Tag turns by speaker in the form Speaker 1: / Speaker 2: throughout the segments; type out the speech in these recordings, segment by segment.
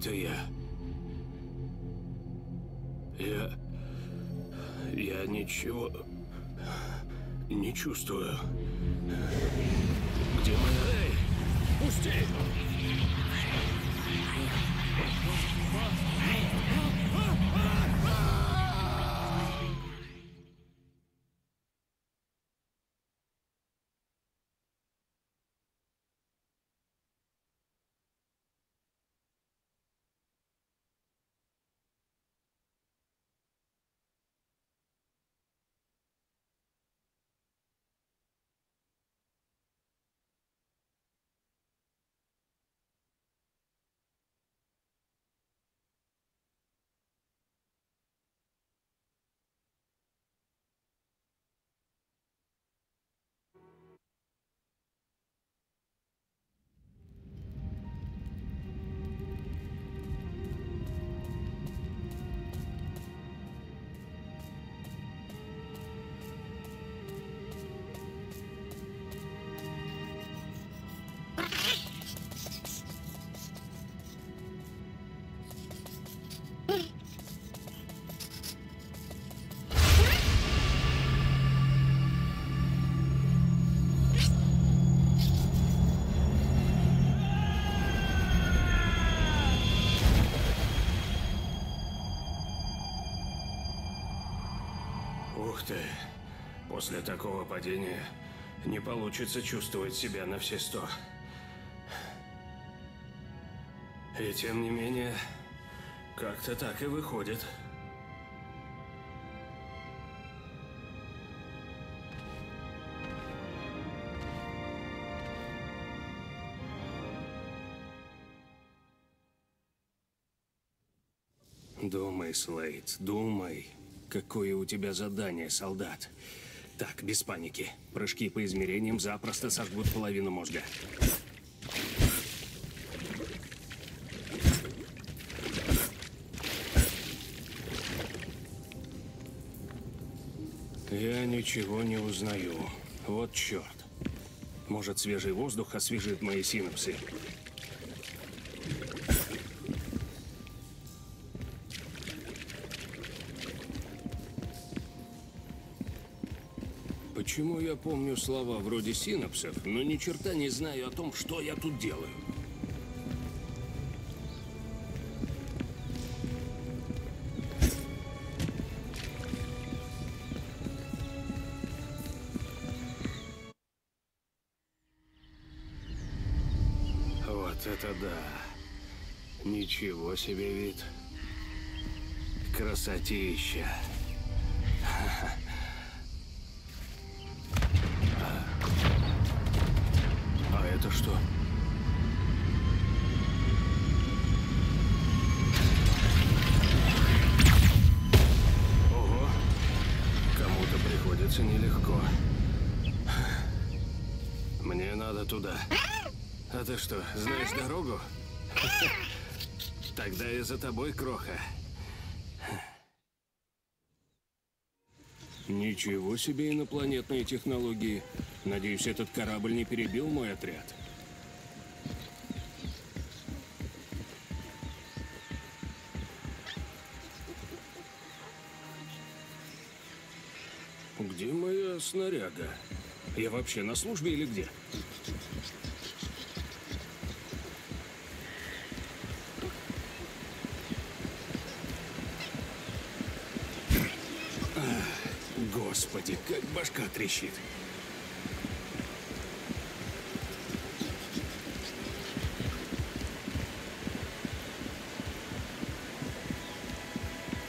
Speaker 1: Это я? Я... Я ничего... Не чувствую. Где моя... Эй! Пусти! Ух После такого падения не получится чувствовать себя на все сто. И тем не менее, как-то так и выходит. Думай, Слейд, думай. Какое у тебя задание, солдат? Так, без паники. Прыжки по измерениям запросто сожгут половину мозга. Я ничего не узнаю. Вот черт. Может, свежий воздух освежит мои синапсы. Почему я помню слова вроде синапсов, но ни черта не знаю о том, что я тут делаю? Вот это да. Ничего себе вид. Красотища. Что, знаешь дорогу? Тогда я за тобой, Кроха. Ничего себе инопланетные технологии. Надеюсь, этот корабль не перебил мой отряд. Где моя снаряга? Я вообще на службе или где? Господи, как башка трещит.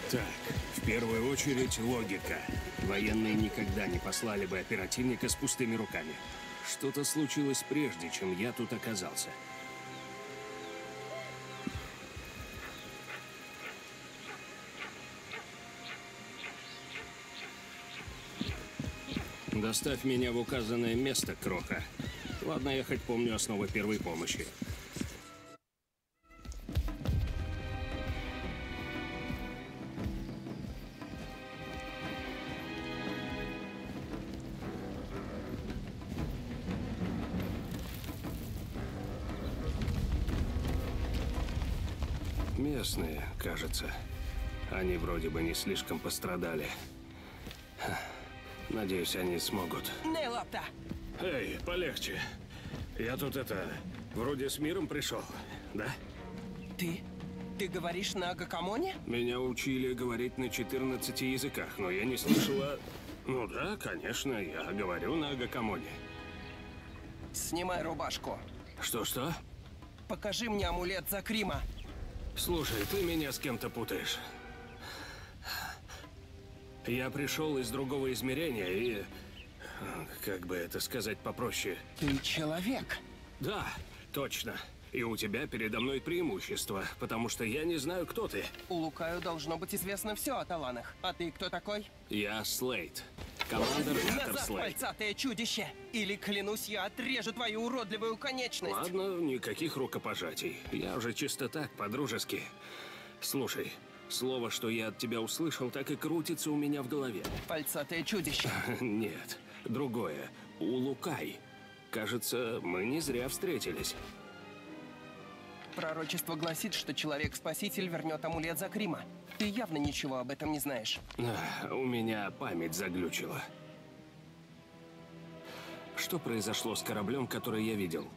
Speaker 1: Так, в первую очередь логика. Военные никогда не послали бы оперативника с пустыми руками. Что-то случилось прежде, чем я тут оказался. Доставь меня в указанное место, Кроха. Ладно, я хоть помню основы первой помощи. Местные, кажется. Они вроде бы не слишком пострадали. Надеюсь, они смогут.
Speaker 2: Нейлапта!
Speaker 1: Эй, полегче. Я тут это, вроде с миром пришел, да?
Speaker 2: Ты? Ты говоришь на Агакамоне?
Speaker 1: Меня учили говорить на 14 языках, но я не слышала... Ну да, конечно, я говорю на Агакамоне.
Speaker 2: Снимай рубашку.
Speaker 1: Что-что?
Speaker 2: Покажи мне амулет Закрима.
Speaker 1: Слушай, ты меня с кем-то путаешь. Я пришел из другого измерения и... Как бы это сказать попроще?
Speaker 2: Ты человек.
Speaker 1: Да, точно. И у тебя передо мной преимущество, потому что я не знаю, кто ты.
Speaker 2: У Лукаю должно быть известно все о таланах. А ты кто такой?
Speaker 1: Я Слейд. Командор Хаттер
Speaker 2: Назад,
Speaker 1: Слейд.
Speaker 2: пальцатое чудище! Или, клянусь, я отрежу твою уродливую конечность.
Speaker 1: Ладно, никаких рукопожатий. Я уже чисто так, по-дружески. Слушай, слово, что я от тебя услышал, так и крутится у меня в голове.
Speaker 2: Пальцатое чудище.
Speaker 1: Нет, другое. Улукай. Кажется, мы не зря встретились.
Speaker 2: Пророчество гласит, что Человек-Спаситель вернет амулет Закрима. Ты явно ничего об этом не знаешь.
Speaker 1: А, У меня память заглючила. Что произошло с кораблем, который я видел?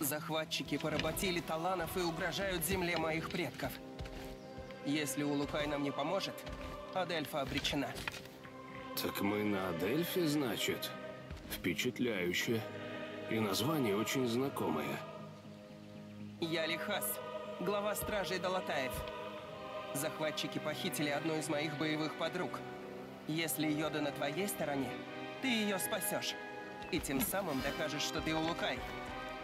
Speaker 2: Захватчики поработили таланов и угрожают земле моих предков. Если Улукай нам не поможет, Адельфа обречена.
Speaker 1: Так мы на Адельфе, значит? Впечатляюще. И название очень знакомое.
Speaker 2: Я Лихас, глава стражей Далатаев. Захватчики похитили одну из моих боевых подруг. Если Йода на твоей стороне, ты ее спасешь. И тем самым докажешь, что ты Улукай.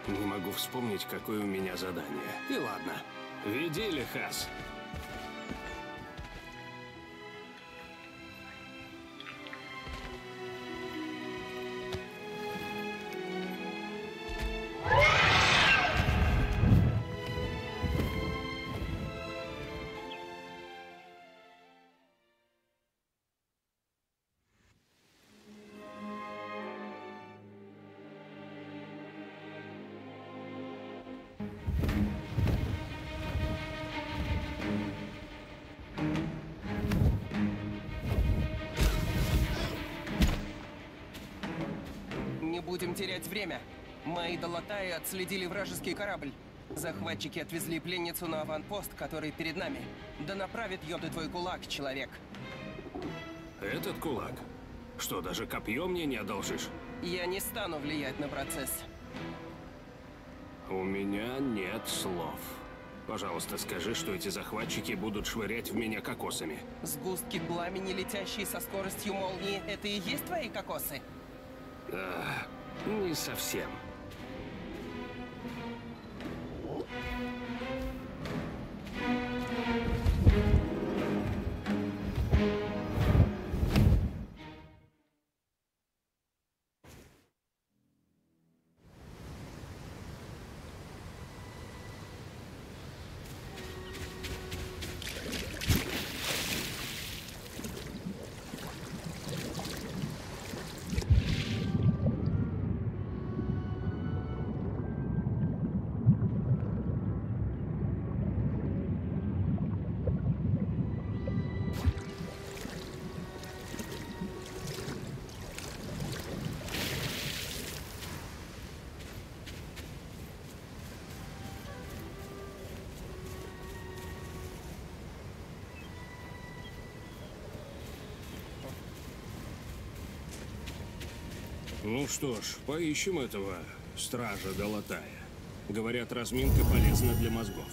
Speaker 1: Не могу вспомнить, какое у меня задание. И ладно. Веди, Лихас.
Speaker 2: Не будем терять время. Мои Далатаи отследили вражеский корабль. Захватчики отвезли пленницу на аванпост, который перед нами. Да направит Йода твой кулак, человек.
Speaker 1: Этот кулак? Что, даже копье мне не одолжишь?
Speaker 2: Я не стану влиять на процесс.
Speaker 1: У меня нет слов. Пожалуйста, скажи, что эти захватчики будут швырять в меня кокосами.
Speaker 2: Сгустки пламени, летящие со скоростью молнии, это и есть твои кокосы?
Speaker 1: А, не совсем. Ну что ж, поищем этого стража Далатая. Говорят, разминка полезна для мозгов.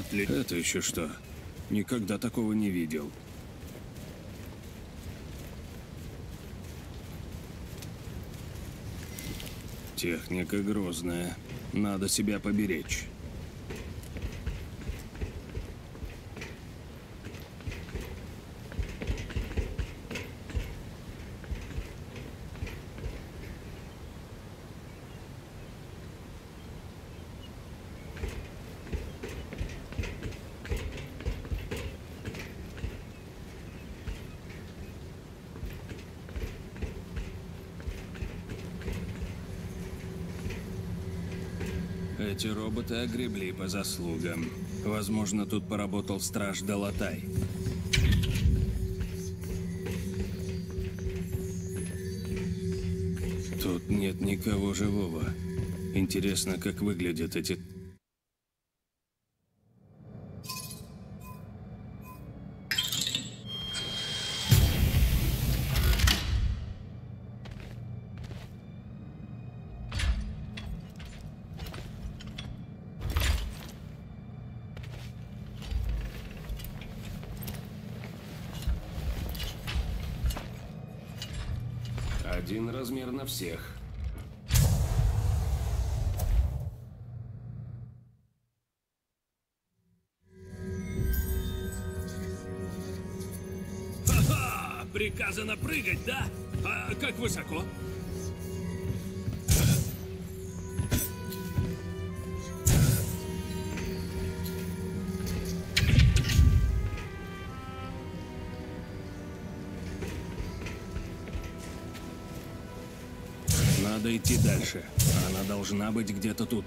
Speaker 1: Отлично. Это еще что? Никогда такого не видел. Техника грозная. Надо себя поберечь. Роботы огребли по заслугам. Возможно, тут поработал страж Далатай. Тут нет никого живого. Интересно, как выглядят эти... на всех. Ха-ха! Приказано прыгать, да? А как высоко? Должна быть где-то тут.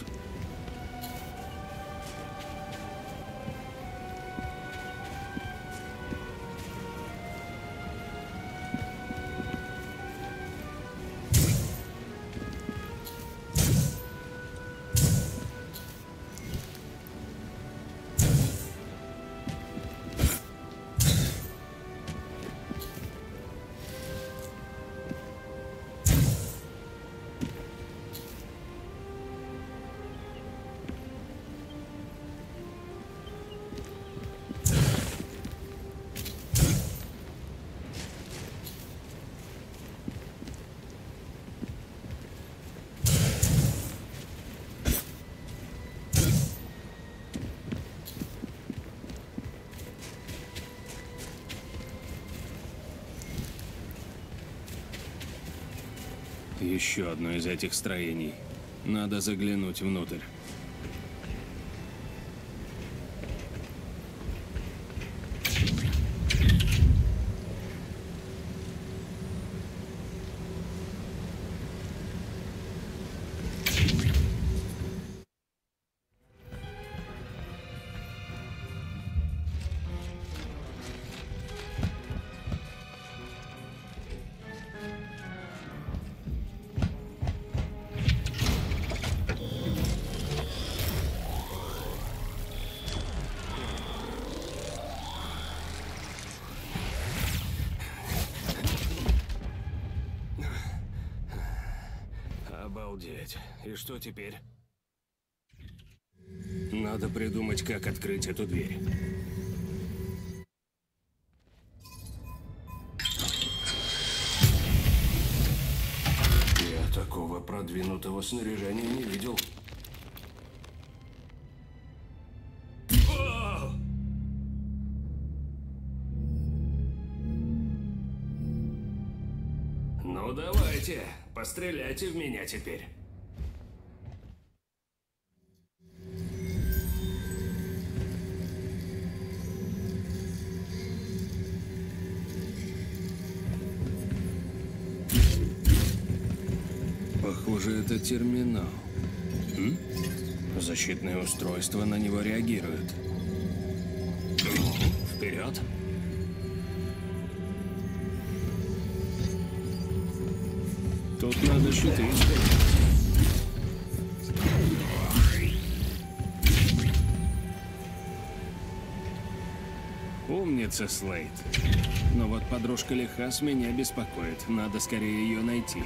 Speaker 1: Еще одно из этих строений. Надо заглянуть внутрь. Обалдеть. И что теперь? Надо придумать, как открыть эту дверь. Постреляйте в меня теперь. Похоже, это терминал. М? Защитное устройство на него реагирует. Вперед! Тут щиты. Умница, Слейд. Но вот подружка Лихас меня беспокоит. Надо скорее ее найти.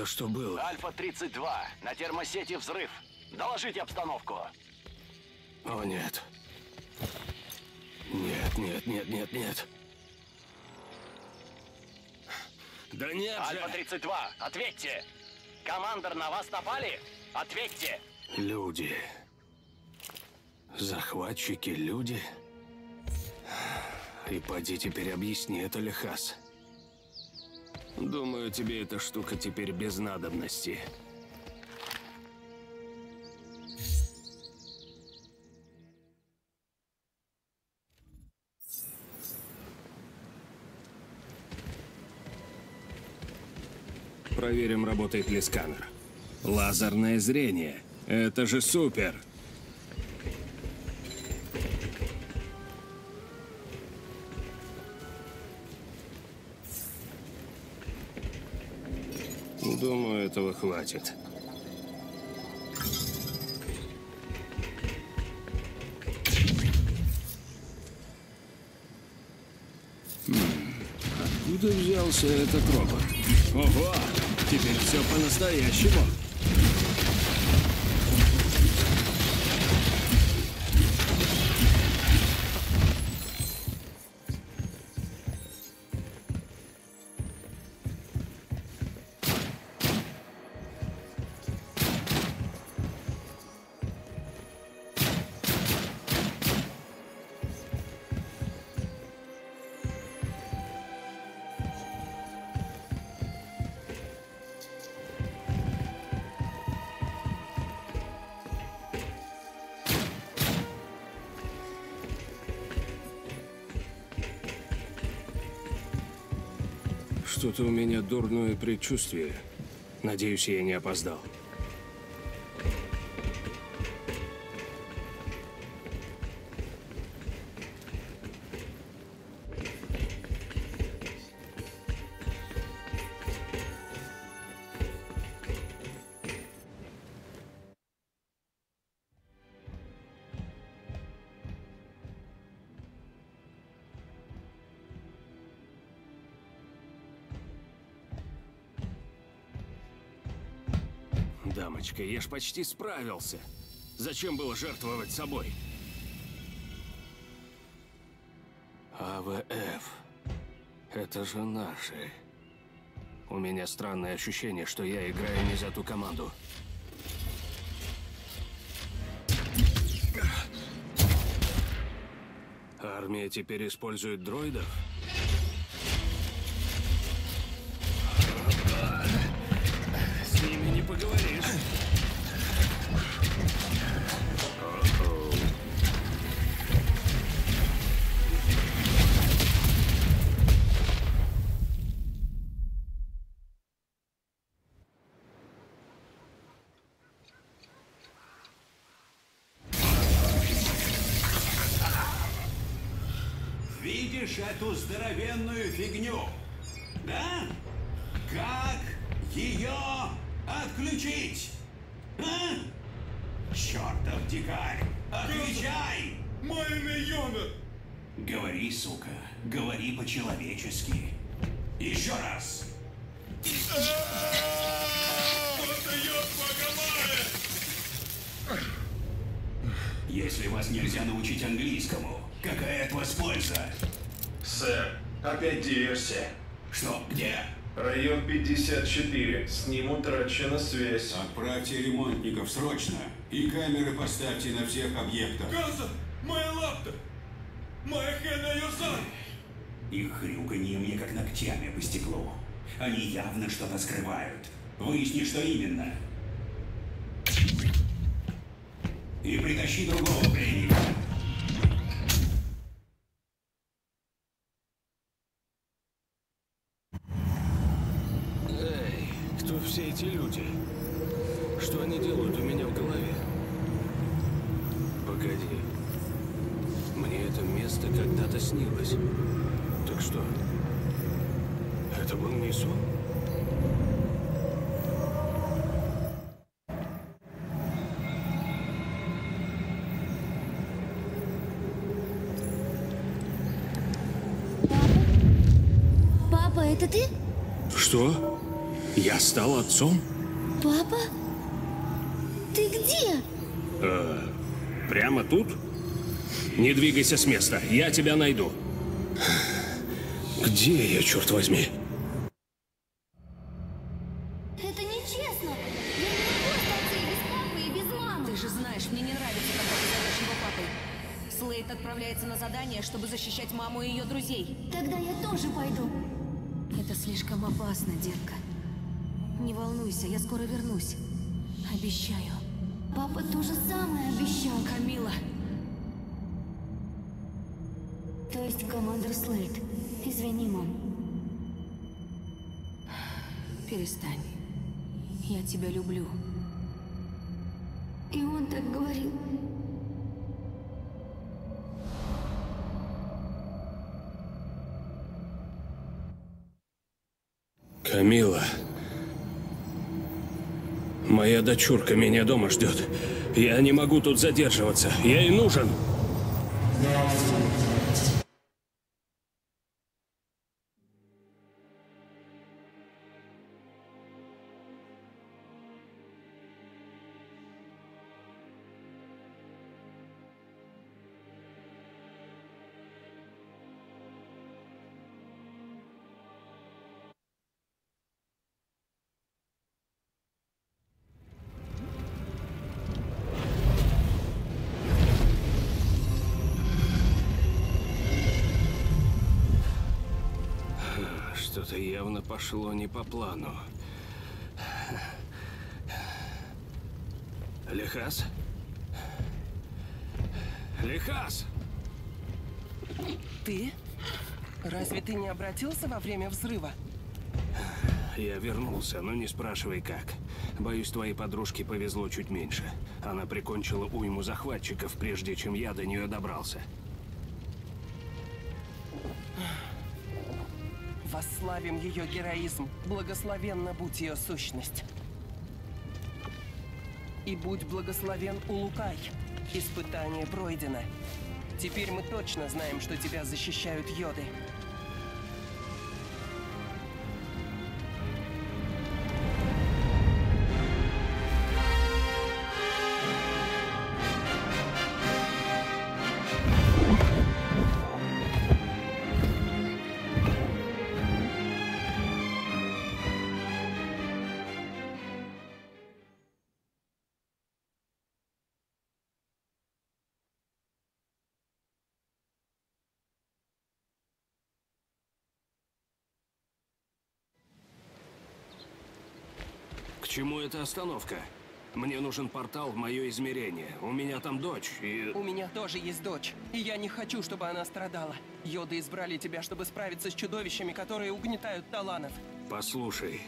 Speaker 1: Это что было?
Speaker 3: Альфа-32. На термосети взрыв. Доложите обстановку.
Speaker 1: О, нет. Нет, нет, нет, нет, нет. Да нет же!
Speaker 3: Альфа-32, ответьте! Командор, на вас напали? Ответьте!
Speaker 1: Люди. Захватчики люди. И поди теперь объясни это, Лехас. Думаю, тебе эта штука теперь без надобности. Проверим, работает ли сканер. Лазерное зрение. Это же супер! Этого хватит. Откуда взялся этот робот? Ого! Теперь все по-настоящему. Дурное предчувствие. Надеюсь, я не опоздал. Почти справился. Зачем было жертвовать собой? АВФ. Это же наши. У меня странное ощущение, что я играю не за ту команду. Армия теперь использует дроидов?
Speaker 4: Эту здоровенную фигню?
Speaker 5: Утрачена связь.
Speaker 4: Отправьте ремонтников срочно. И камеры поставьте на всех объектах.
Speaker 5: Газа! Моя лапта! Моя хена Йозан!
Speaker 4: Их хрюканье мне как ногтями по стеклу. Они явно что-то скрывают. Выясни, что именно. И притащи другого пленника.
Speaker 1: Эти люди? Что они делают у меня в голове? Погоди. Мне это место когда-то снилось. Так что? Это был не сон?
Speaker 6: Папа, это ты?
Speaker 1: Что? Я стал отцом?
Speaker 6: Папа? Ты где?
Speaker 1: Прямо тут? Не двигайся с места, я тебя найду. Где я, черт возьми?
Speaker 6: Это нечестно. Я не могу остаться и без папы, и без мамы.
Speaker 7: Ты же знаешь, мне не нравится, когда ты зовешь его папой. Слейд отправляется на задание, чтобы защищать маму и ее друзей.
Speaker 6: Тогда я тоже пойду.
Speaker 7: Это слишком опасно, детка. Не волнуйся, я скоро вернусь. Обещаю.
Speaker 6: Папа то же самое обещал.
Speaker 7: Камила,
Speaker 6: То есть командир Слейд. Извини, мам.
Speaker 7: перестань. Я тебя люблю.
Speaker 6: И он так говорил.
Speaker 1: Камила. Моя дочурка меня дома ждет. Я не могу тут задерживаться. Я ей нужен. Что-то пошло не по плану. Лехас? Лехас!
Speaker 2: Ты? Разве ты не обратился во время взрыва?
Speaker 1: Я вернулся, но не спрашивай как. Боюсь, твоей подружке повезло чуть меньше. Она прикончила уйму захватчиков, прежде чем я до нее добрался.
Speaker 2: Восславим ее героизм. Благословенна будь ее сущность. И будь благословен Улукай. Испытание пройдено. Теперь мы точно знаем, что тебя защищают йоды.
Speaker 1: Чему эта остановка? Мне нужен портал в мое измерение. У меня там дочь, и...
Speaker 2: У меня тоже есть дочь, и я не хочу, чтобы она страдала. Йоды избрали тебя, чтобы справиться с чудовищами, которые угнетают таланов.
Speaker 1: Послушай,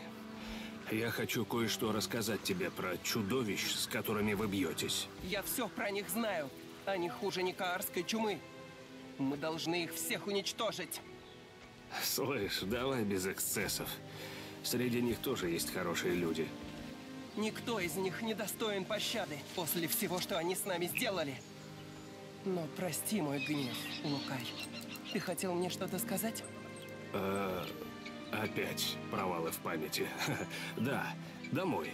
Speaker 1: я хочу кое-что рассказать тебе про чудовищ, с которыми вы бьетесь.
Speaker 2: Я все про них знаю. Они хуже Никаарской чумы. Мы должны их всех уничтожить.
Speaker 1: Слышь, давай без эксцессов. Среди них тоже есть хорошие люди.
Speaker 2: Никто из них не достоин пощады после всего, что они с нами сделали. Но прости мой гнев, Лукай. Ты хотел мне что-то сказать?
Speaker 1: Э, опять провалы в памяти. Да, домой.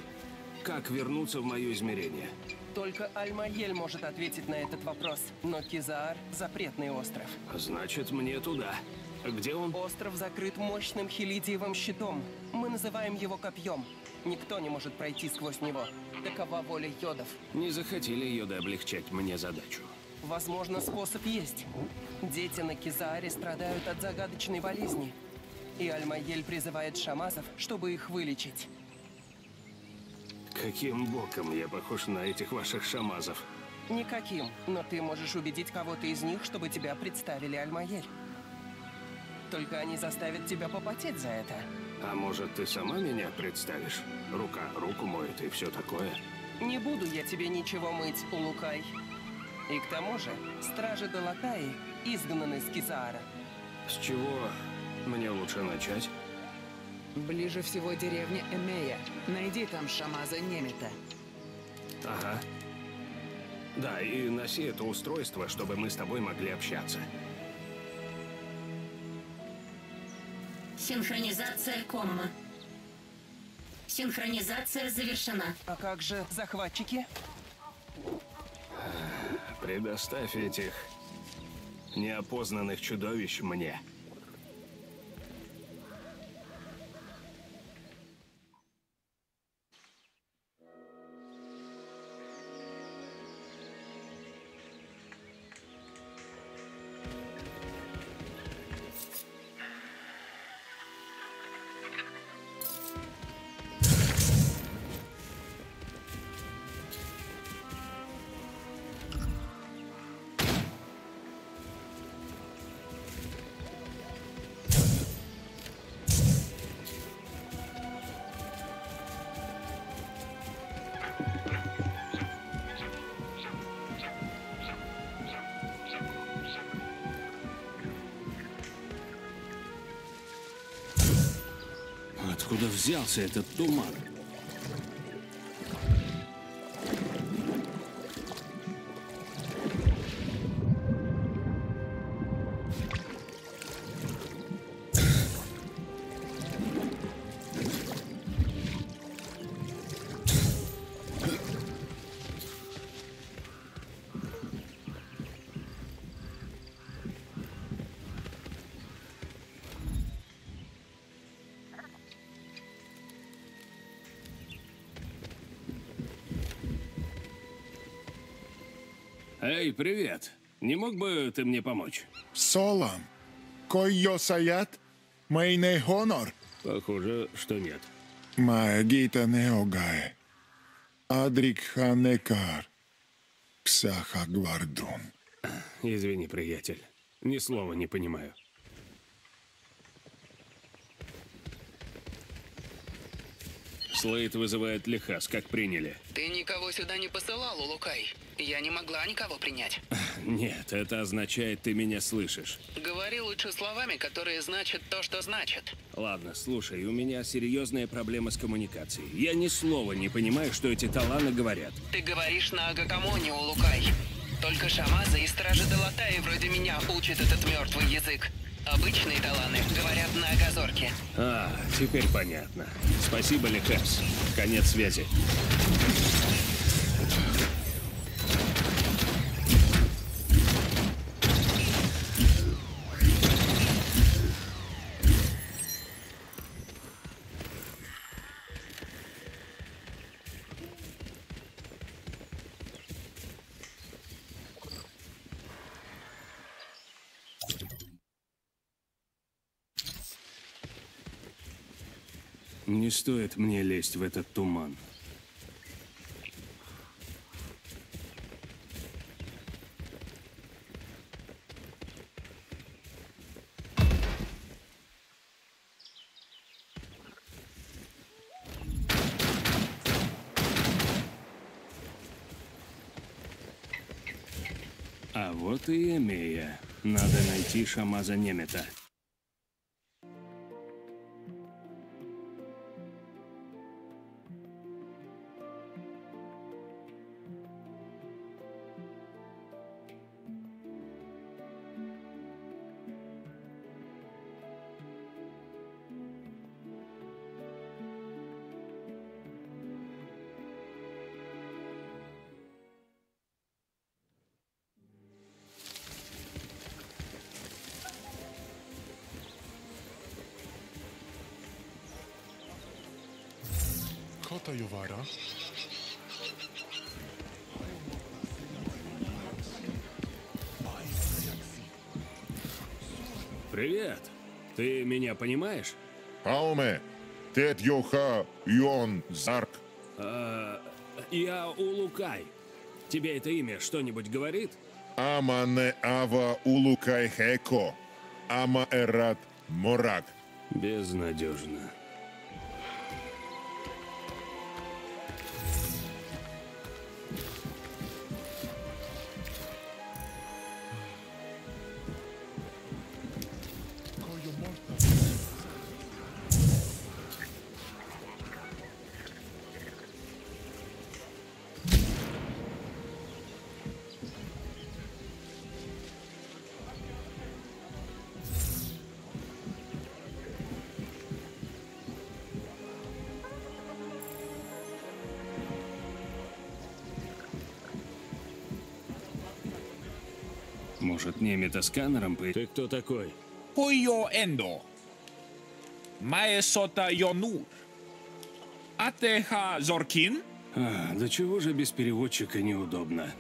Speaker 1: Как вернуться в мое измерение?
Speaker 2: Только Альмаель может ответить на этот вопрос. Но Кизаар — запретный остров.
Speaker 1: Значит, мне туда. Где он?
Speaker 2: Остров закрыт мощным хелидиевым щитом. Мы называем его копьем. Никто не может пройти сквозь него. Такова воля йодов.
Speaker 1: Не захотели йоды облегчать мне задачу.
Speaker 2: Возможно, способ есть. Дети на Кизааре страдают от загадочной болезни. И Альмаель призывает шамазов, чтобы их вылечить.
Speaker 1: Каким боком я похож на этих ваших шамазов?
Speaker 2: Никаким, но ты можешь убедить кого-то из них, чтобы тебя представили Альмаель. Только они заставят тебя попотеть за это.
Speaker 1: А может, ты сама меня представишь? Рука руку моет и все такое.
Speaker 2: Не буду я тебе ничего мыть, Улукай. И к тому же, стражи Далатаи изгнаны с Кизаара.
Speaker 1: С чего мне лучше начать?
Speaker 8: Ближе всего деревня Эмея. Найди там Шамаза Немета.
Speaker 1: Ага. Да, и носи это устройство, чтобы мы с тобой могли общаться.
Speaker 9: Синхронизация комма. Синхронизация завершена.
Speaker 2: А как же захватчики?
Speaker 1: Предоставь этих неопознанных чудовищ мне. Откуда взялся этот привет. Не мог бы ты мне помочь?
Speaker 10: Солам. Койо саят? Майне хонор.
Speaker 1: Похоже, что нет.
Speaker 10: Маагита неогае. Адрик ханекар. Псаха гвардун.
Speaker 1: Извини, приятель. Ни слова не понимаю. Слейд вызывает Лихас, как приняли.
Speaker 8: Ты никого сюда не посылал, Улукай. Я не могла никого принять.
Speaker 1: Нет, это означает, ты меня слышишь.
Speaker 8: Говори лучше словами, которые значат то, что значит.
Speaker 1: Ладно, слушай, у меня серьезная проблема с коммуникацией. Я ни слова не понимаю, что эти таланы говорят.
Speaker 8: Ты говоришь на Агакамоне, Улукай. Только шамазы и стражи Далатаи вроде меня учат этот мертвый язык. Обычные таланы говорят на Агазорке.
Speaker 1: А, теперь понятно. Спасибо, Лихас. Конец связи. Не стоит мне лезть в этот туман. А вот и Эмея. Надо найти Шамаза Немета. Понимаешь?
Speaker 10: Aume, teet joka Йон Зарк.
Speaker 1: А, я Улукай. Тебе это имя что-нибудь говорит?
Speaker 10: Ама не ава улукай хеко. Ама эрат морак.
Speaker 1: Безнадежно. Может, немета сканером по... Ты кто такой?
Speaker 11: Huyo Endo. Маесота Йонур. Атеха Зоркин?
Speaker 1: А, да чего же без переводчика неудобно?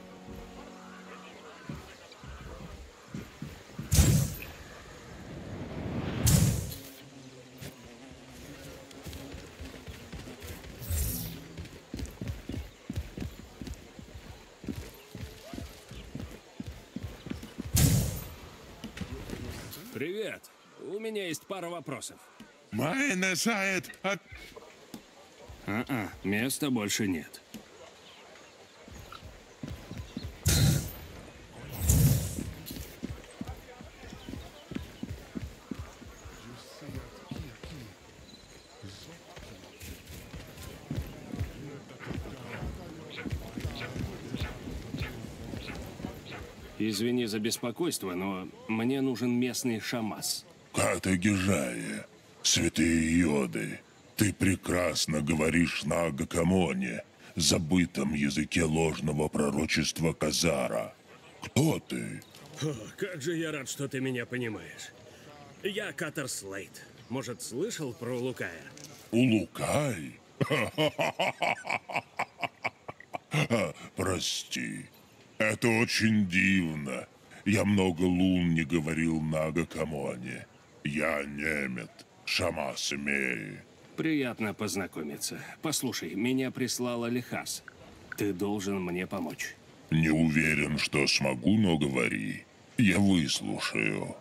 Speaker 1: Пара вопросов.
Speaker 10: Май не знает от...
Speaker 1: А-а, места больше нет. Извини за беспокойство, но мне нужен местный шамас.
Speaker 10: Катагижая, святые йоды, ты прекрасно говоришь на Агакамоне, забытом языке ложного пророчества Казара. Кто ты?
Speaker 1: О, как же я рад, что ты меня понимаешь. Я Катер Слейт. Может, слышал про Лукая?
Speaker 10: Улукай? Прости. Это очень дивно. Я много лун не говорил на Агакамоне. Я немет, Шамас имею.
Speaker 1: Приятно познакомиться. Послушай, меня прислала Лихас. Ты должен мне помочь.
Speaker 10: Не уверен, что смогу, но говори. Я выслушаю.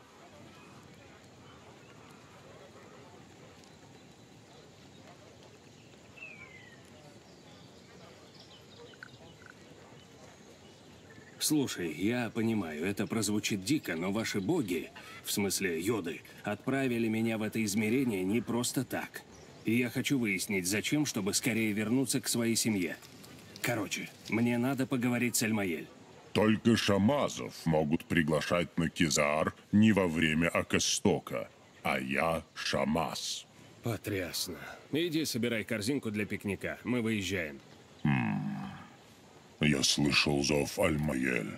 Speaker 1: Слушай, я понимаю, это прозвучит дико, но ваши боги, в смысле йоды, отправили меня в это измерение не просто так. И я хочу выяснить, зачем, чтобы скорее вернуться к своей семье. Короче, мне надо поговорить с Альмаель.
Speaker 10: Только шамазов могут приглашать на Кизар не во время Акастока, а я шамаз.
Speaker 1: Потрясно. Иди собирай корзинку для пикника. Мы выезжаем.
Speaker 10: Я слышал зов Альмаель.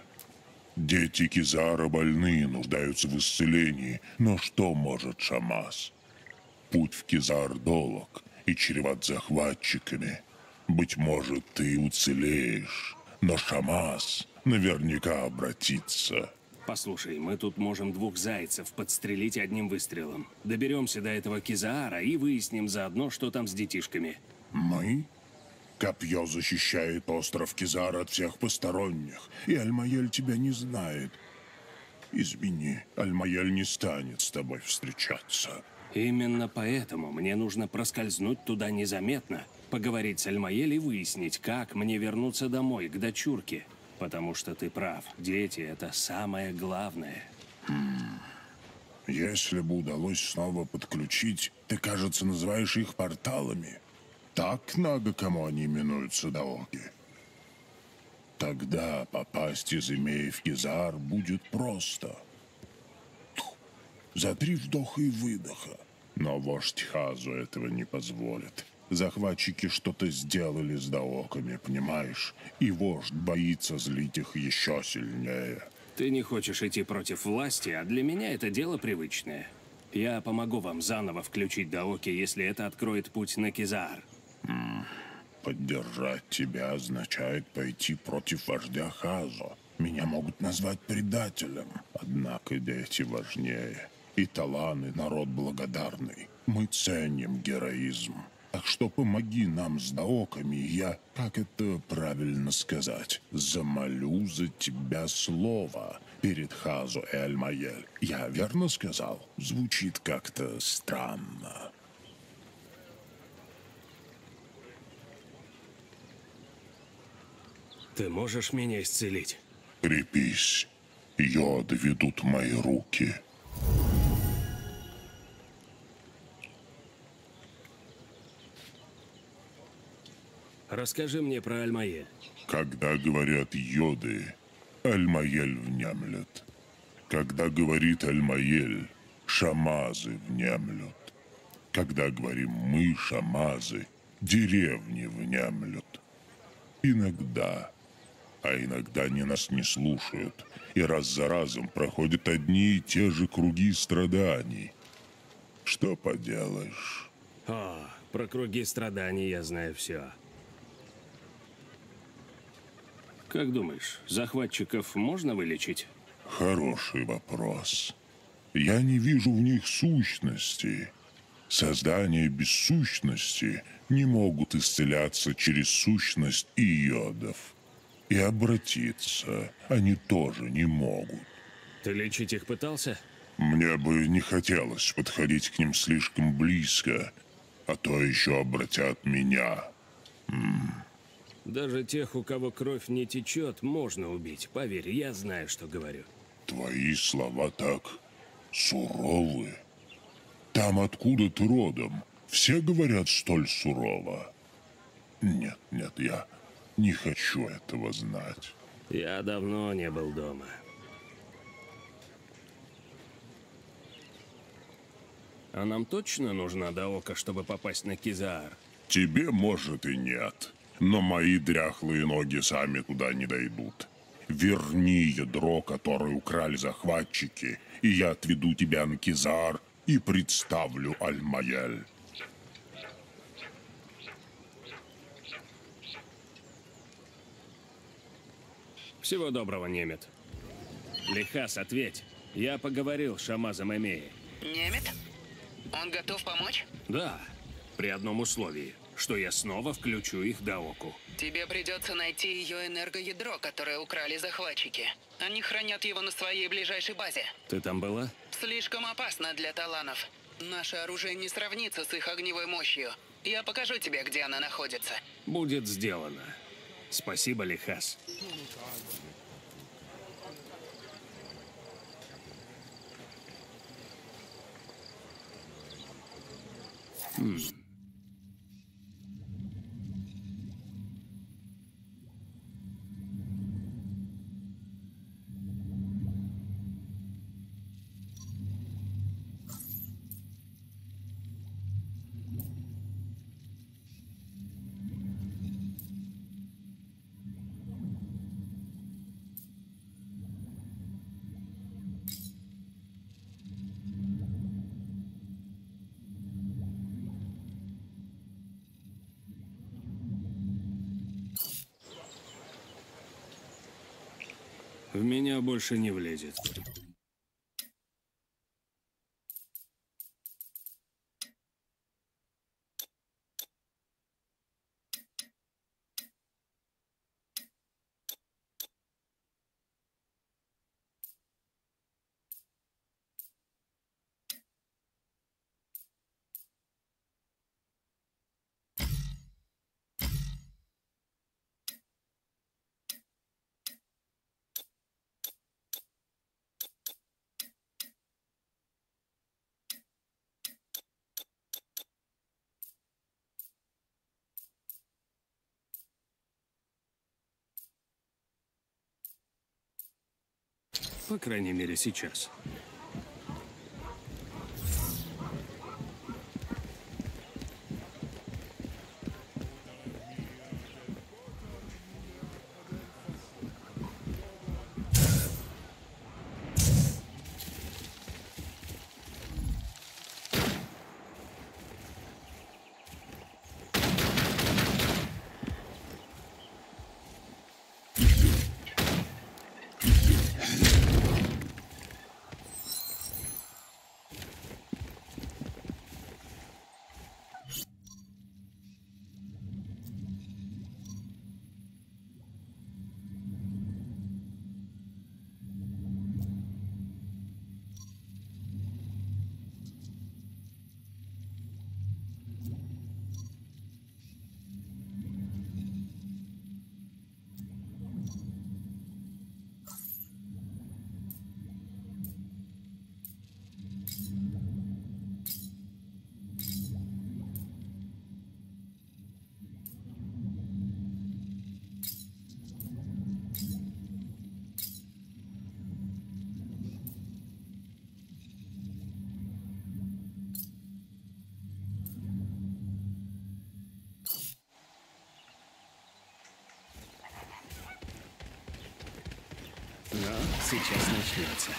Speaker 10: Дети Кизара больны, нуждаются в исцелении, но что может Шамас? Путь в Кизар долг и чреват захватчиками. Быть может, ты уцелеешь, но Шамас наверняка обратится.
Speaker 1: Послушай, мы тут можем двух зайцев подстрелить одним выстрелом. Доберемся до этого Кизаара и выясним заодно, что там с детишками.
Speaker 10: Мы? Копье защищает остров Кизар от всех посторонних, и Альмаель тебя не знает. Извини, Альмаель не станет с тобой встречаться.
Speaker 1: Именно поэтому мне нужно проскользнуть туда незаметно, поговорить с Альмаель и выяснить, как мне вернуться домой, к дочурке. Потому что ты прав, дети — это самое главное.
Speaker 10: Если бы удалось снова подключить, ты, кажется, называешь их порталами. Так много кому они именуются Даоки. Тогда попасть из Имеи в Кизар будет просто. За три вдоха и выдоха. Но вождь Хазу этого не позволит. Захватчики что-то сделали с Даоками, понимаешь? И вождь боится злить их еще сильнее.
Speaker 1: Ты не хочешь идти против власти, а для меня это дело привычное. Я помогу вам заново включить Даоки, если это откроет путь на Кизаар.
Speaker 10: Поддержать тебя означает пойти против вождя Хазо. Меня могут назвать предателем. Однако дети важнее. И Таланы народ благодарный. Мы ценим героизм. Так что помоги нам с даоками, я, как это правильно сказать, замолю за тебя слово перед Хазо и Альмаель. Я верно сказал? Звучит как-то странно.
Speaker 1: Ты можешь меня исцелить?
Speaker 10: Крепись. Йоды ведут мои руки.
Speaker 1: Расскажи мне про Альмаель.
Speaker 10: Когда говорят йоды, Альмаель внемлет. Когда говорит Альмаель, шамазы внемлют. Когда говорим мы, шамазы, деревни внемлют. Иногда, а иногда они нас не слушают, и раз за разом проходят одни и те же круги страданий. Что поделаешь?
Speaker 1: О, про круги страданий я знаю все. Как думаешь, захватчиков можно вылечить?
Speaker 10: Хороший вопрос. Я не вижу в них сущности. Создания без сущности не могут исцеляться через сущность иодов. И обратиться они тоже не могут.
Speaker 1: Ты лечить их пытался?
Speaker 10: Мне бы не хотелось подходить к ним слишком близко, а то еще обратят меня. М.
Speaker 1: Даже тех, у кого кровь не течет, можно убить. Поверь, я знаю, что говорю.
Speaker 10: Твои слова так суровы. Там, откуда ты родом, все говорят столь сурово. Нет, нет, я не хочу этого знать.
Speaker 1: Я давно не был дома. А нам точно нужна Даока, чтобы попасть на Кизаар?
Speaker 10: Тебе, может, и нет. Но мои дряхлые ноги сами туда не дойдут. Верни ядро, которое украли захватчики, и я отведу тебя на Кизар и представлю Альмаель.
Speaker 1: Всего доброго, немет. Лихас, ответь. Я поговорил с Шамазом Эмеи.
Speaker 8: Немет? Он готов помочь?
Speaker 1: Да, при одном условии, что я снова включу их Даоку.
Speaker 8: Тебе придется найти ее энергоядро, которое украли захватчики. Они хранят его на своей ближайшей базе.
Speaker 1: Ты там была?
Speaker 8: Слишком опасно для таланов. Наше оружие не сравнится с их огневой мощью. Я покажу тебе, где она находится.
Speaker 1: Будет сделано. Спасибо, Лихас. Хм. В меня больше не влезет. Крайней мере, сейчас. Но сейчас начнется.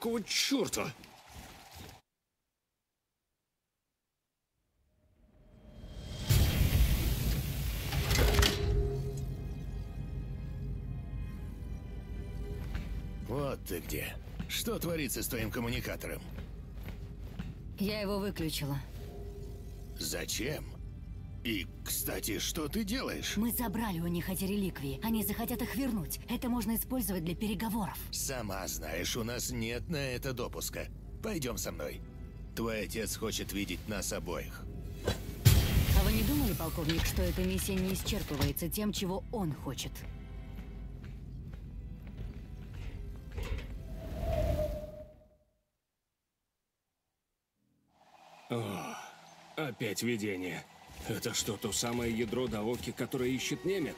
Speaker 1: Какого черта?
Speaker 12: Вот ты где. Что творится с твоим коммуникатором?
Speaker 13: Я его выключила.
Speaker 12: Зачем? И, кстати, что ты делаешь?
Speaker 13: Мы забрали у них эти реликвии. Они захотят их вернуть. Это можно использовать для переговоров.
Speaker 12: Сама знаешь, у нас нет на это допуска. Пойдем со мной. Твой отец хочет видеть нас обоих.
Speaker 13: А вы не думали, полковник, что эта миссия не исчерпывается тем, чего он хочет?
Speaker 1: О, опять видение. Это что, то самое ядро Даоки, которое ищет немет?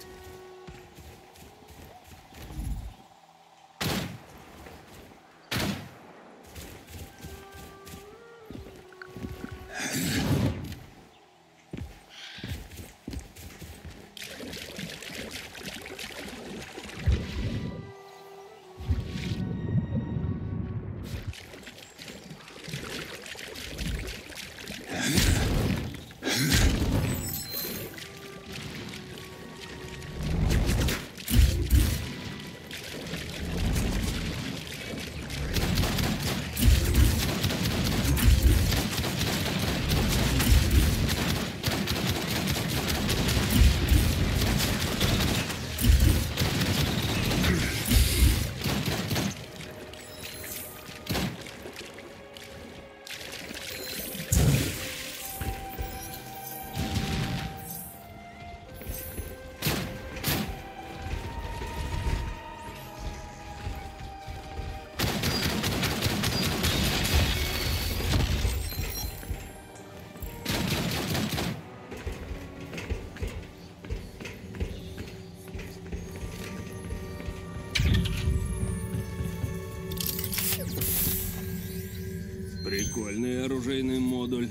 Speaker 1: Прикольный оружейный модуль.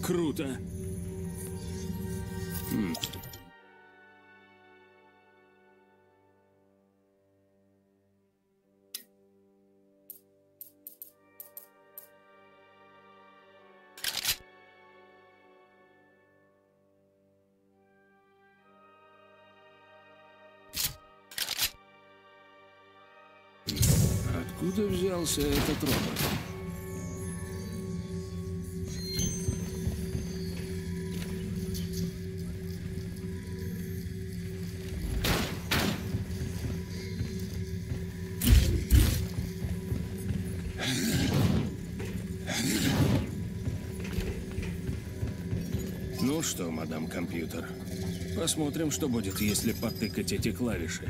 Speaker 1: Круто. Откуда взялся этот робот? Компьютер, посмотрим, что будет, если потыкать эти клавиши.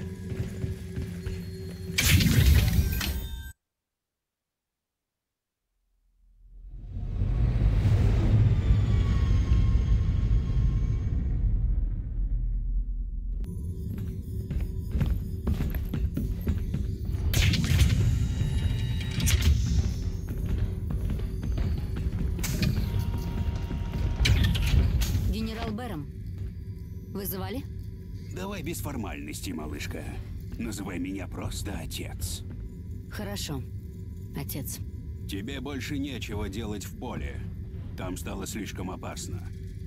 Speaker 4: Формальностей, малышка. Называй меня просто отец.
Speaker 13: Хорошо. Отец.
Speaker 4: Тебе больше нечего делать в поле. Там стало слишком опасно.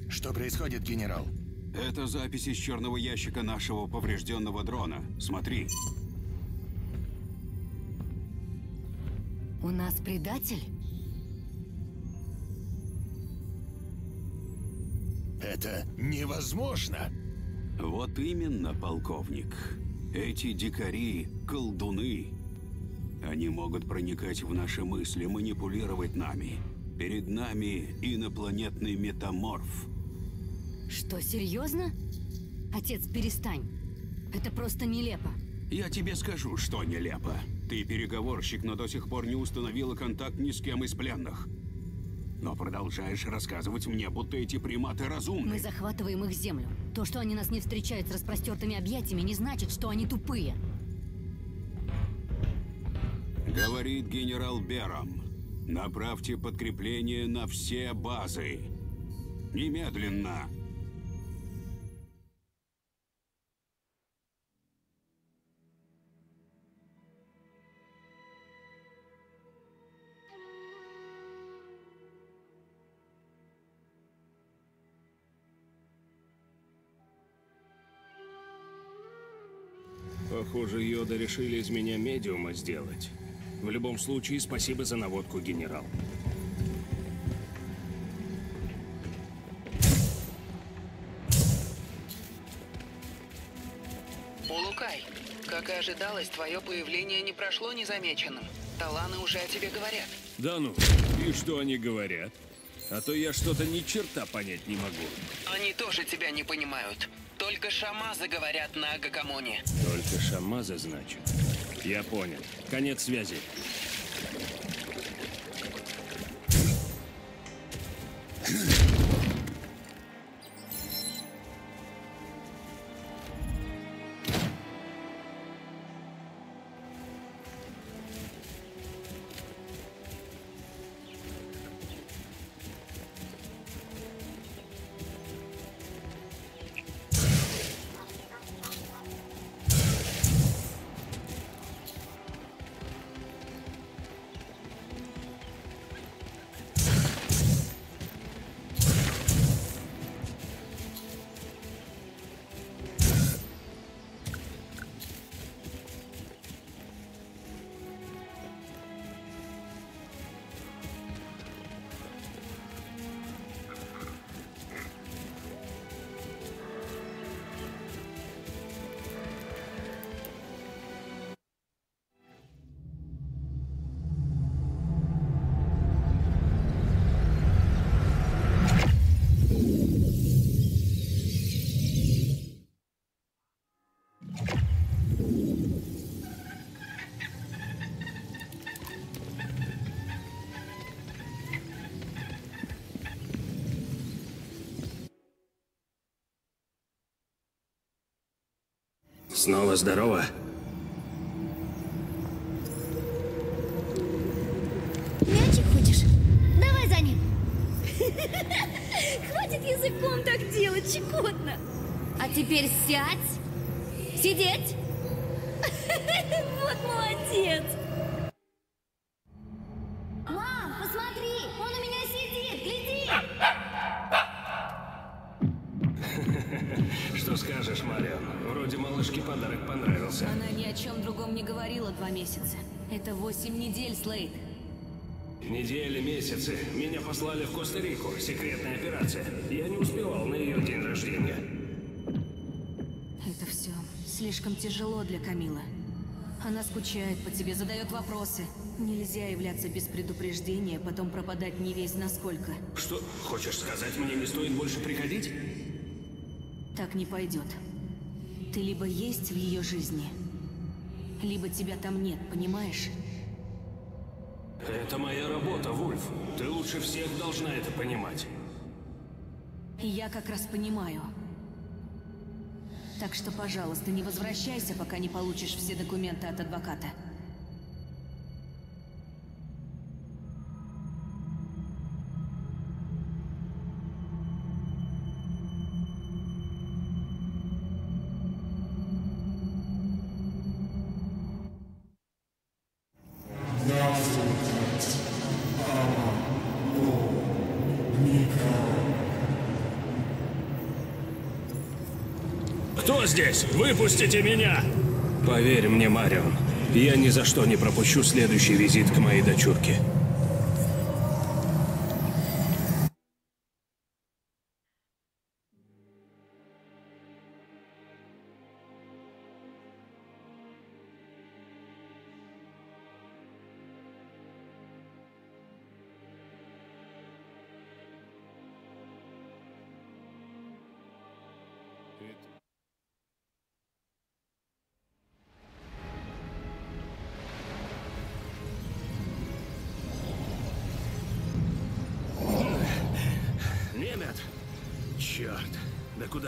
Speaker 12: Что происходит, генерал?
Speaker 4: Это запись из черного ящика нашего поврежденного дрона. Смотри.
Speaker 13: У нас предатель?
Speaker 12: Это невозможно!
Speaker 4: Вот именно, полковник. Эти дикари — колдуны. Они могут проникать в наши мысли, манипулировать нами. Перед нами инопланетный метаморф.
Speaker 13: Что, серьезно? Отец, перестань. Это просто нелепо.
Speaker 4: Я тебе скажу, что нелепо. Ты переговорщик, но до сих пор не установила контакт ни с кем из пленных. Но продолжаешь рассказывать мне, будто эти приматы разумны.
Speaker 13: Мы захватываем их землю. То, что они нас не встречают с распростертыми объятиями, не значит, что они тупые.
Speaker 4: Говорит генерал Берам. Направьте подкрепление на все базы. Немедленно.
Speaker 1: Похоже, Йода решили из меня медиума сделать. В любом случае, спасибо за наводку, генерал.
Speaker 8: Улукай, как и ожидалось, твое появление не прошло незамеченным. Таланы уже о тебе говорят.
Speaker 1: Да ну, и что они говорят? А то я что-то ни черта понять не могу.
Speaker 8: Они тоже тебя не понимают. Только шамазы говорят на Агакамоне.
Speaker 1: Только шамазы, значит. Я понял. Конец связи. Снова здорово.
Speaker 6: Мячик хочешь? Давай за ним. Хватит языком так делать, чекотно. А теперь сядь. Сидеть. Вот молодец.
Speaker 13: Недель, Слейд.
Speaker 1: Недели, месяцы. Меня послали в Коста-Рику. Секретная операция. Я не успевал на ее день рождения.
Speaker 13: Это все слишком тяжело для Камилы. Она скучает по тебе, задает вопросы. Нельзя являться без предупреждения, потом пропадать не весь насколько.
Speaker 1: Что, хочешь сказать, мне не стоит больше приходить?
Speaker 13: Так не пойдет. Ты либо есть в ее жизни, либо тебя там нет, понимаешь?
Speaker 1: Это моя работа, Вульф. Ты лучше всех должна это понимать.
Speaker 13: Я как раз понимаю. Так что, пожалуйста, не возвращайся, пока не получишь все документы от адвоката.
Speaker 1: Здесь? Выпустите меня! Поверь мне, Марион, я ни за что не пропущу следующий визит к моей дочурке.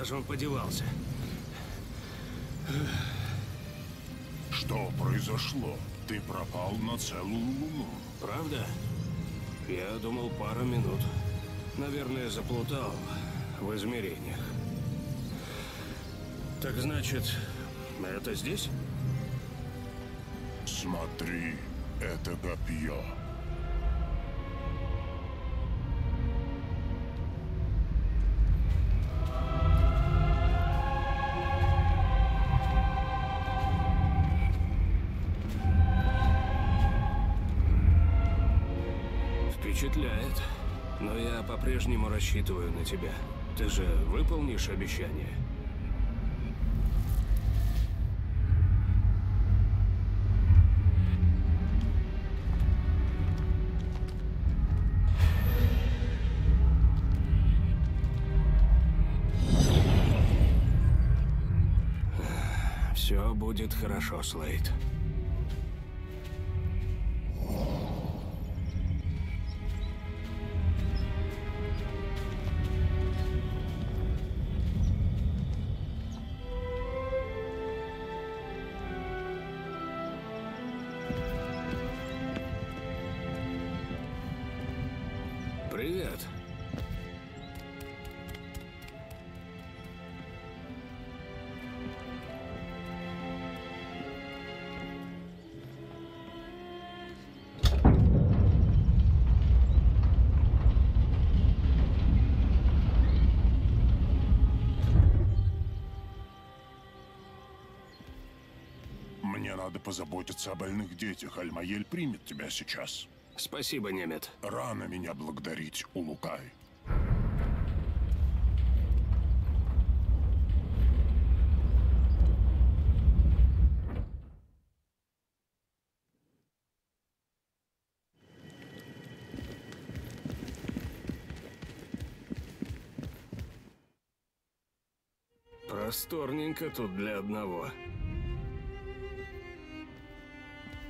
Speaker 1: Же он подевался?
Speaker 10: Что произошло? Ты пропал на целую луну.
Speaker 1: Правда? Я думал пару минут. Наверное, заплутал в измерениях. Так значит, это здесь?
Speaker 10: Смотри, это копье.
Speaker 1: По-прежнему рассчитываю на тебя. Ты же выполнишь обещание? Все будет хорошо, Слейд.
Speaker 10: Надо позаботиться о больных детях. Альмаель примет тебя сейчас.
Speaker 1: Спасибо, Немет.
Speaker 10: Рано меня благодарить, Улукай.
Speaker 1: Просторненько тут для одного.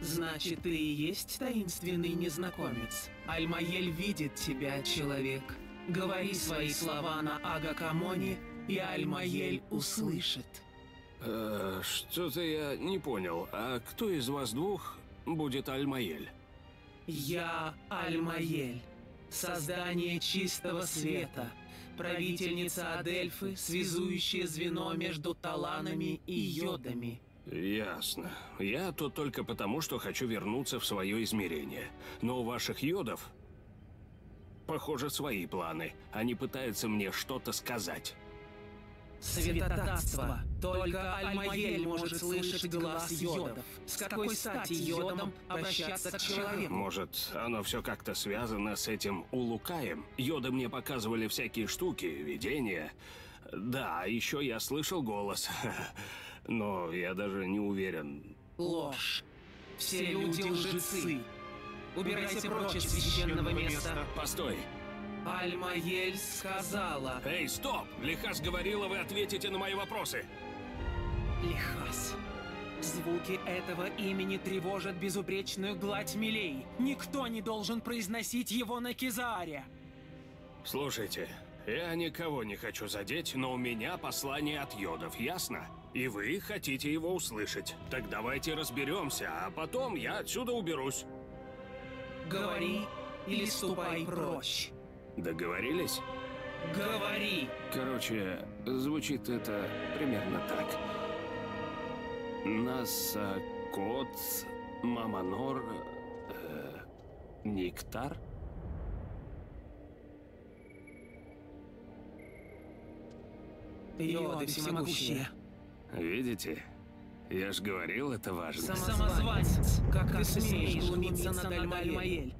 Speaker 14: Значит, ты и есть таинственный незнакомец. Альмаель видит тебя, человек. Говори свои слова на Агакамоне, и Альмаель услышит.
Speaker 1: Э, Что-то я не понял. А кто из вас двух будет Альмаель?
Speaker 14: Я Альмаель. Создание чистого света. Правительница Адельфы, связующее звено между таланами и йодами.
Speaker 1: Ясно. Я тут только потому, что хочу вернуться в свое измерение. Но у ваших йодов, похоже, свои планы. Они пытаются мне что-то сказать.
Speaker 14: Светотатство. Только Альмаель может слышать глаз йодов. С какой стати йодом обращаться к человеку?
Speaker 1: Может, оно все как-то связано с этим улукаем? Йоды мне показывали всякие штуки, видения. Да, еще я слышал голос. Но я даже не уверен.
Speaker 14: Ложь. Все люди лжецы. Убирайся прочь из священного места.
Speaker 1: Постой.
Speaker 14: Альмаель сказала.
Speaker 1: Эй, стоп! Лихас говорила, вы ответите на мои вопросы.
Speaker 14: Лихас. Звуки этого имени тревожат безупречную гладь милей. Никто не должен произносить его на Кизааре.
Speaker 1: Слушайте, я никого не хочу задеть, но у меня послание от йодов, ясно? И вы хотите его услышать. Так давайте разберемся, а потом я отсюда уберусь.
Speaker 14: Говори или ступай прочь.
Speaker 1: Договорились?
Speaker 14: Говори!
Speaker 1: Короче, звучит это примерно так. Насакот, Маманор, э, Никтар?
Speaker 14: Йоды всемогущие.
Speaker 1: Видите? Я ж говорил, это важно.
Speaker 14: Самозванец, как ты смеешь глумиться над Альмаэль?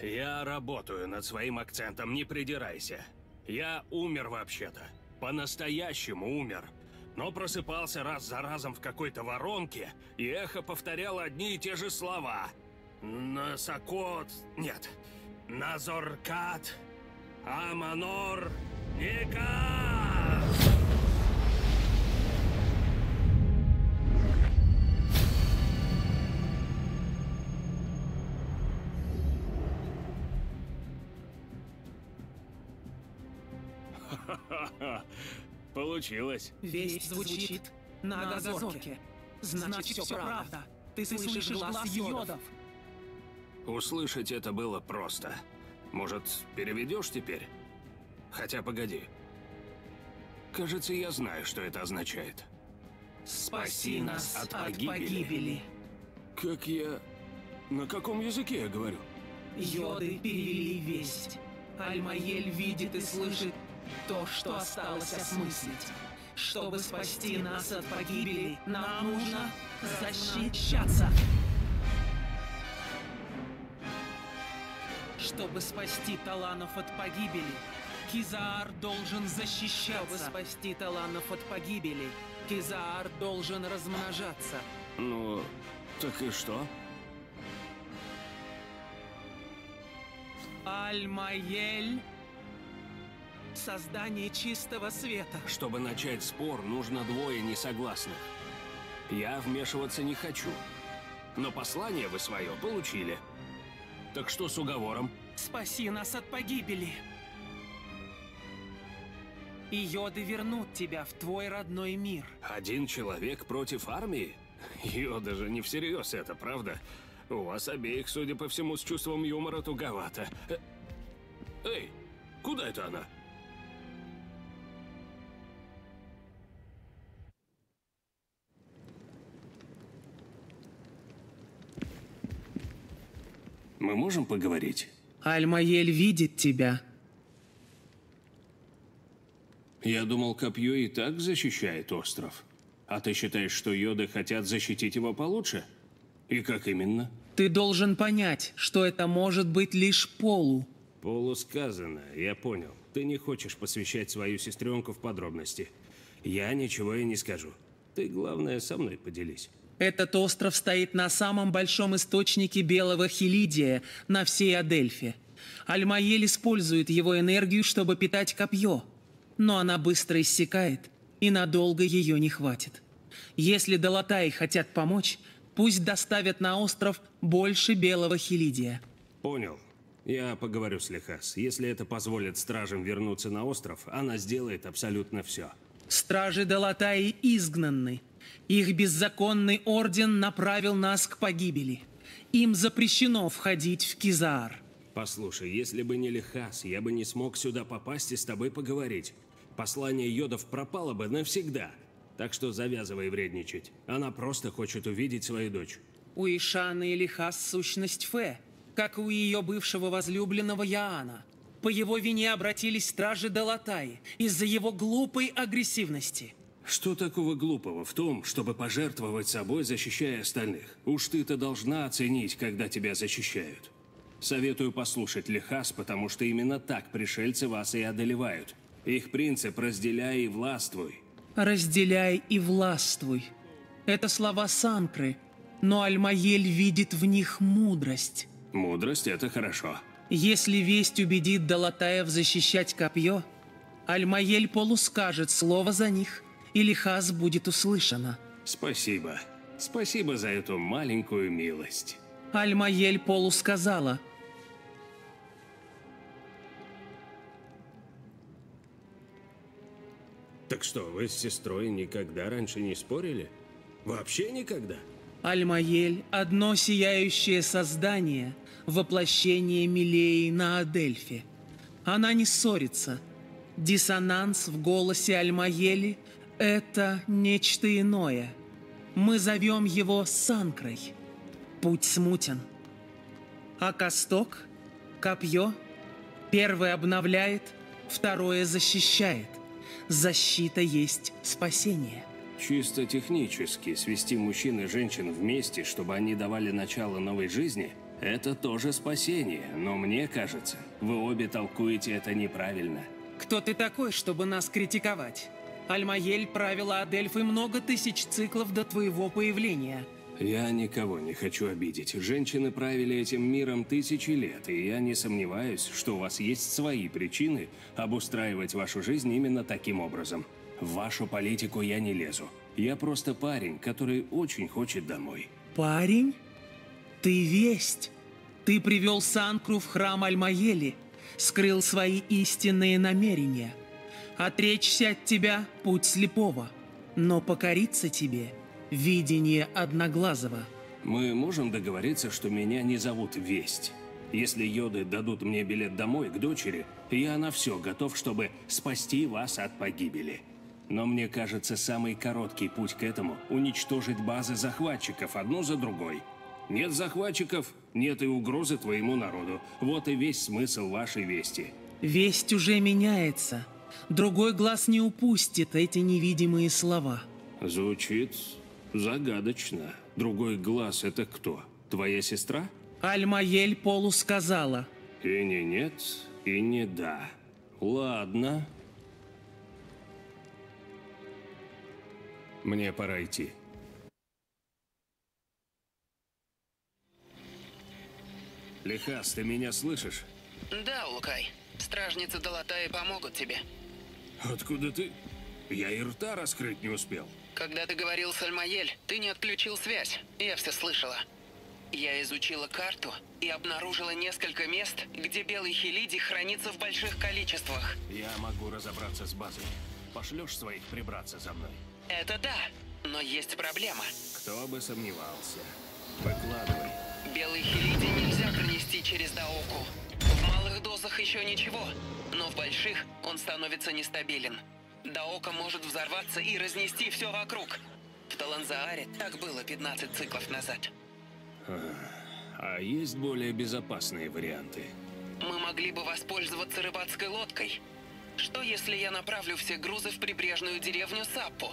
Speaker 1: Я работаю над своим акцентом, не придирайся. Я умер вообще-то. По-настоящему умер. Но просыпался раз за разом в какой-то воронке, и эхо повторяло одни и те же слова. Насакот... Нет. Назоркат... Аманор... Никат! Получилось.
Speaker 14: Весть звучит на Агазорке. Значит, все правда. Ты слышишь глаз йодов.
Speaker 1: Услышать это было просто. Может, переведешь теперь? Хотя погоди. Кажется, я знаю, что это означает.
Speaker 14: Спаси нас от, погибели.
Speaker 1: Как я... На каком языке я говорю?
Speaker 14: Йоды перевели весть. Альмаель видит и слышит то, что осталось осмыслить. Чтобы спасти нас от погибели, нам нужно защищаться. Чтобы спасти Таланов от погибели, Кизаар должен защищаться. Чтобы спасти Таланов от погибели, Кизаар должен размножаться.
Speaker 1: Ну, так и что?
Speaker 14: Альмаель Создание чистого света.
Speaker 1: Чтобы начать спор, нужно двое несогласных. Я вмешиваться не хочу. Но послание вы свое получили. Так что с уговором?
Speaker 14: Спаси нас от погибели. И йоды вернут тебя в твой родной мир.
Speaker 1: Один человек против армии? Йода же не всерьез это, правда? У вас обеих, судя по всему, с чувством юмора туговато. Э, эй, куда это она? Мы можем поговорить?
Speaker 14: Альмаель видит тебя.
Speaker 1: Я думал, копье и так защищает остров. А ты считаешь, что йоды хотят защитить его получше? И как именно?
Speaker 14: Ты должен понять, что это может быть лишь полу.
Speaker 1: Полу сказано, я понял. Ты не хочешь посвящать свою сестренку в подробности. Я ничего и не скажу. Ты, главное, со мной поделись.
Speaker 14: Этот остров стоит на самом большом источнике белого хелидия на всей Адельфе. Альмаель использует его энергию, чтобы питать копье. Но она быстро иссякает, и надолго ее не хватит. Если Далатаи хотят помочь, пусть доставят на остров больше белого хелидия.
Speaker 1: Понял. Я поговорю с Лехас. Если это позволит стражам вернуться на остров, она сделает абсолютно все.
Speaker 14: Стражи Далатаи изгнаны. Их беззаконный орден направил нас к погибели. Им запрещено входить в Кизар.
Speaker 1: Послушай, если бы не Лихас, я бы не смог сюда попасть и с тобой поговорить. Послание Йодов пропало бы навсегда. Так что завязывай вредничать. Она просто хочет увидеть свою дочь.
Speaker 14: У Ишаны и Лихас сущность Фе, как и у ее бывшего возлюбленного Яана. По его вине обратились стражи Далатаи из-за его глупой агрессивности.
Speaker 1: Что такого глупого в том, чтобы пожертвовать собой, защищая остальных? Уж ты-то должна оценить, когда тебя защищают. Советую послушать Лихас, потому что именно так пришельцы вас и одолевают. Их принцип «разделяй и властвуй».
Speaker 14: «Разделяй и властвуй». Это слова Санкры, но Альмаель видит в них мудрость.
Speaker 1: Мудрость – это хорошо.
Speaker 14: Если весть убедит Далатаев защищать копье, Альмаель Полу скажет слово за них, и Лихас будет услышана.
Speaker 1: Спасибо. Спасибо за эту маленькую милость.
Speaker 14: Альмаель Полу сказала.
Speaker 1: Так что, вы с сестрой никогда раньше не спорили? Вообще никогда?
Speaker 14: Альмаель – одно сияющее создание, воплощение Милеи на Адельфе. Она не ссорится. Диссонанс в голосе Альмаели – это нечто иное. Мы зовем его Санкрой. Путь смутен. А Косток, копье, первое обновляет, второе защищает. Защита есть спасение.
Speaker 1: Чисто технически свести мужчин и женщин вместе, чтобы они давали начало новой жизни, это тоже спасение, но мне кажется, вы обе толкуете это неправильно.
Speaker 14: Кто ты такой, чтобы нас критиковать? Альмаель правила Адельфы много тысяч циклов до твоего появления.
Speaker 1: Я никого не хочу обидеть. Женщины правили этим миром тысячи лет, и я не сомневаюсь, что у вас есть свои причины обустраивать вашу жизнь именно таким образом. В вашу политику я не лезу. Я просто парень, который очень хочет домой.
Speaker 14: Парень? Ты весть. Ты привел Санкру в храм Альмаели, скрыл свои истинные намерения. Отречься от тебя – путь слепого, но покориться тебе – видение одноглазого.
Speaker 1: Мы можем договориться, что меня не зовут Весть. Если йоды дадут мне билет домой к дочери, я на все готов, чтобы спасти вас от погибели. Но мне кажется, самый короткий путь к этому – уничтожить базы захватчиков одну за другой. Нет захватчиков, нет и угрозы твоему народу. Вот и весь смысл вашей вести.
Speaker 14: Весть уже меняется. Другой глаз не упустит эти невидимые слова.
Speaker 1: Звучит загадочно. Другой глаз – это кто? Твоя сестра?
Speaker 14: Альмаель Полу сказала.
Speaker 1: И не нет, и не да. Ладно. Мне пора идти. Лихас, ты меня слышишь?
Speaker 8: Да, Лукай. Стражницы Далатаи помогут тебе.
Speaker 1: Откуда ты? Я и рта раскрыть не успел.
Speaker 8: Когда ты говорил с Альмаель, ты не отключил связь. Я все слышала. Я изучила карту и обнаружила несколько мест, где белый хелиди хранится в больших количествах.
Speaker 1: Я могу разобраться с базой. Пошлешь своих прибраться за мной?
Speaker 8: Это да, но есть проблема.
Speaker 1: Кто бы сомневался. Выкладывай.
Speaker 8: Белый хелиди нельзя пронести через Даоку. В малых дозах еще ничего, но в больших он становится нестабилен. Даока может взорваться и разнести все вокруг. В Таланзааре так было 15 циклов назад.
Speaker 1: А есть более безопасные варианты?
Speaker 8: Мы могли бы воспользоваться рыбацкой лодкой. Что если я направлю все грузы в прибрежную деревню Саппо?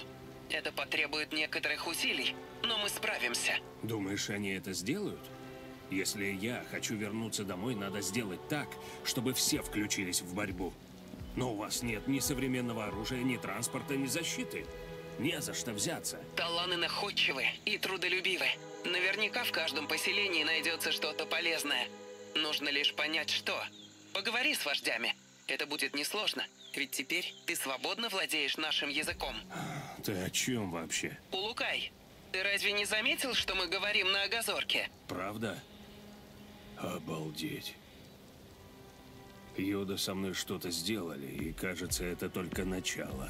Speaker 8: Это потребует некоторых усилий, но мы справимся.
Speaker 1: Думаешь, они это сделают? Если я хочу вернуться домой, надо сделать так, чтобы все включились в борьбу. Но у вас нет ни современного оружия, ни транспорта, ни защиты. Не за что взяться.
Speaker 8: Таланы находчивы и трудолюбивы. Наверняка в каждом поселении найдется что-то полезное. Нужно лишь понять, что. Поговори с вождями. Это будет несложно, ведь теперь ты свободно владеешь нашим языком.
Speaker 1: Ты о чем вообще?
Speaker 8: Улукай, ты разве не заметил, что мы говорим на Агазорке?
Speaker 1: Правда? Обалдеть. Йода со мной что-то сделали, и кажется, это только начало.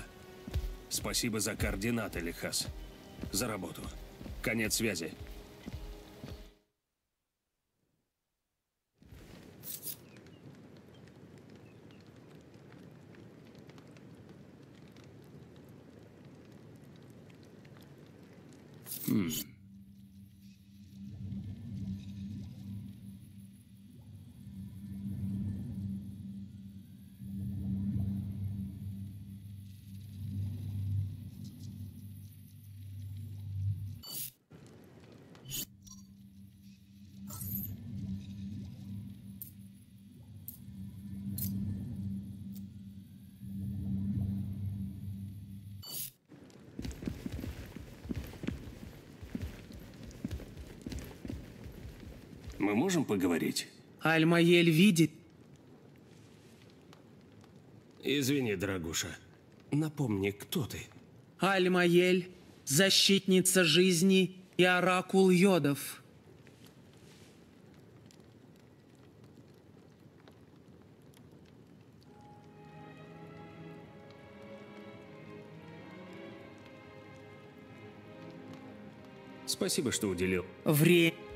Speaker 1: Спасибо за координаты, Лихас. За работу. Конец связи. Hmm. Можем поговорить?
Speaker 14: Альмаель видит...
Speaker 1: Извини, дорогуша. Напомни, кто ты?
Speaker 14: Альмаель, защитница жизни и оракул йодов.
Speaker 1: Спасибо, что уделил.
Speaker 14: Время.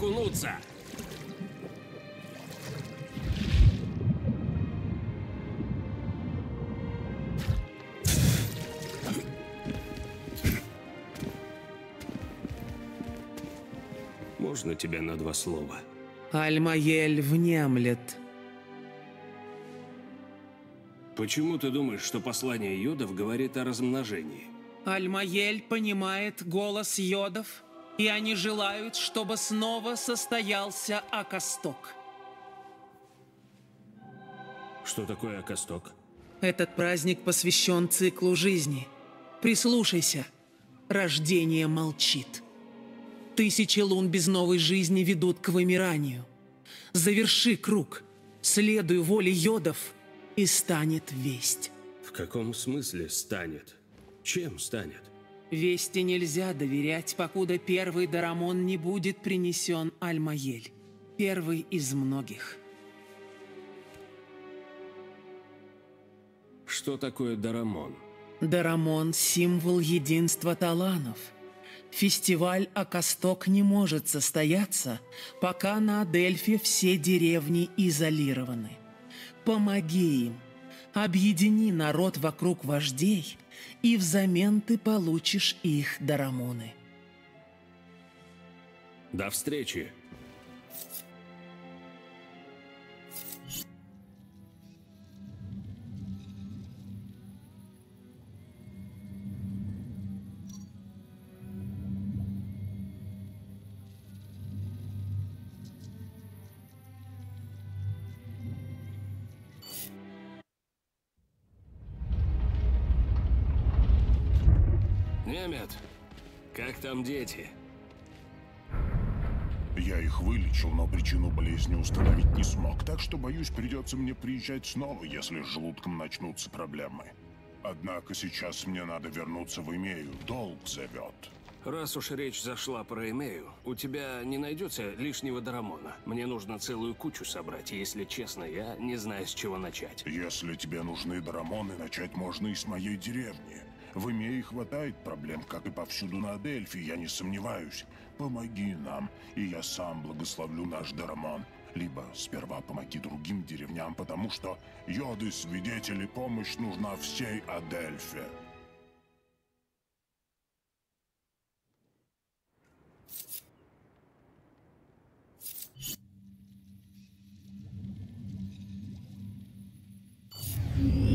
Speaker 1: Окунуться. Можно тебя на два слова?
Speaker 14: Альмаель внемлет.
Speaker 1: Почему ты думаешь, что послание йодов говорит о размножении?
Speaker 14: Альмаель понимает голос йодов, и они желают, чтобы снова состоялся Акосток.
Speaker 1: Что такое Акосток?
Speaker 14: Этот праздник посвящен циклу жизни. Прислушайся. Рождение молчит. Тысячи лун без новой жизни ведут к вымиранию. Заверши круг. Следуй воле йодов, и станет весть.
Speaker 1: В каком смысле станет? Чем станет?
Speaker 14: Вести нельзя доверять, покуда первый Дарамон не будет принесен Альмаель. Первый из многих.
Speaker 1: Что такое Дарамон?
Speaker 14: Дарамон – символ единства таланов. Фестиваль Акосток не может состояться, пока на Адельфе все деревни изолированы. Помоги им. Объедини народ вокруг вождей, и взамен ты получишь их дарамоны.
Speaker 1: До встречи. Немет, как там дети?
Speaker 10: Я их вылечил, но причину болезни установить не смог, так что, боюсь, придется мне приезжать снова, если с желудком начнутся проблемы. Однако сейчас мне надо вернуться в Имею, долг зовет.
Speaker 1: Раз уж речь зашла про Эмею, у тебя не найдется лишнего Дарамона. Мне нужно целую кучу собрать, и, если честно, я не знаю, с чего начать.
Speaker 10: Если тебе нужны Дарамоны, начать можно и с моей деревни. В Имее хватает проблем, как и повсюду на Адельфе, я не сомневаюсь. Помоги нам, и я сам благословлю наш Дарамон. Либо сперва помоги другим деревням, потому что йоды, свидетели, помощь нужна всей Адельфе.
Speaker 15: Yeah.